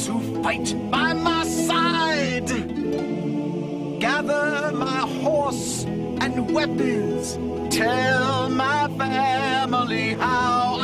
those who fight by my side. Gather my horse and weapons. Tell my family how